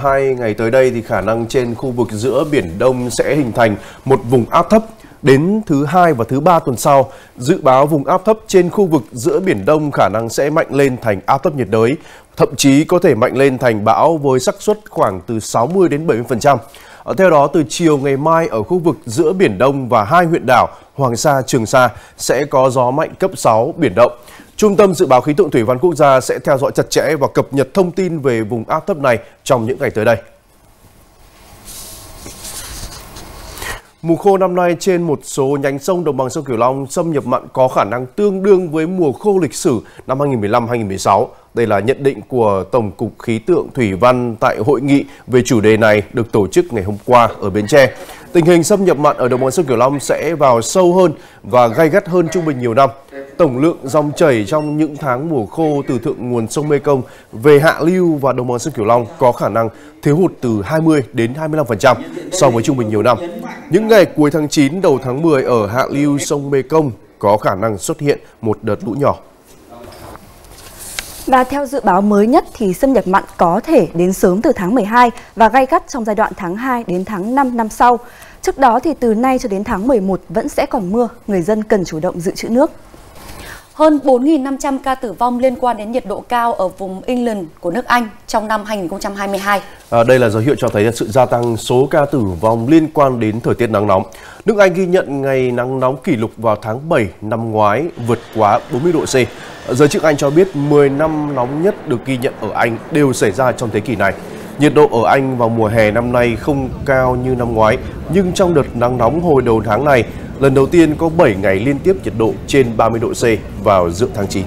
Hai ngày tới đây thì khả năng trên khu vực giữa Biển Đông sẽ hình thành một vùng áp thấp. Đến thứ hai và thứ ba tuần sau, dự báo vùng áp thấp trên khu vực giữa Biển Đông khả năng sẽ mạnh lên thành áp thấp nhiệt đới, thậm chí có thể mạnh lên thành bão với xác suất khoảng từ 60 đến 70%. Ờ, theo đó, từ chiều ngày mai ở khu vực giữa Biển Đông và hai huyện đảo Hoàng Sa, Trường Sa sẽ có gió mạnh cấp 6 biển động. Trung tâm Dự báo Khí tượng Thủy văn Quốc gia sẽ theo dõi chặt chẽ và cập nhật thông tin về vùng áp thấp này trong những ngày tới đây. Mùa khô năm nay trên một số nhánh sông đồng bằng sông Cửu Long xâm nhập mặn có khả năng tương đương với mùa khô lịch sử năm 2015-2016. Đây là nhận định của Tổng cục Khí tượng Thủy văn tại hội nghị về chủ đề này được tổ chức ngày hôm qua ở Bến Tre. Tình hình xâm nhập mặn ở đồng bằng sông Cửu Long sẽ vào sâu hơn và gay gắt hơn trung bình nhiều năm. Tổng lượng dòng chảy trong những tháng mùa khô từ thượng nguồn sông Mekong về hạ lưu và đồng bằng sông Cửu Long có khả năng thiếu hụt từ 20 đến 25% so với trung bình nhiều năm. Những ngày cuối tháng 9 đầu tháng 10 ở hạ lưu sông Mekong có khả năng xuất hiện một đợt lũ nhỏ. Và theo dự báo mới nhất thì xâm nhập mặn có thể đến sớm từ tháng 12 và gay gắt trong giai đoạn tháng 2 đến tháng 5 năm sau. Trước đó thì từ nay cho đến tháng 11 vẫn sẽ còn mưa, người dân cần chủ động dự trữ nước. Hơn 4.500 ca tử vong liên quan đến nhiệt độ cao ở vùng England của nước Anh trong năm 2022. À, đây là dấu hiệu cho thấy sự gia tăng số ca tử vong liên quan đến thời tiết nắng nóng. Nước Anh ghi nhận ngày nắng nóng kỷ lục vào tháng 7 năm ngoái vượt quá 40 độ C. Giới chức Anh cho biết 10 năm nóng nhất được ghi nhận ở Anh đều xảy ra trong thế kỷ này. Nhiệt độ ở Anh vào mùa hè năm nay không cao như năm ngoái, nhưng trong đợt nắng nóng hồi đầu tháng này, lần đầu tiên có 7 ngày liên tiếp nhiệt độ trên 30 độ C vào giữa tháng 9.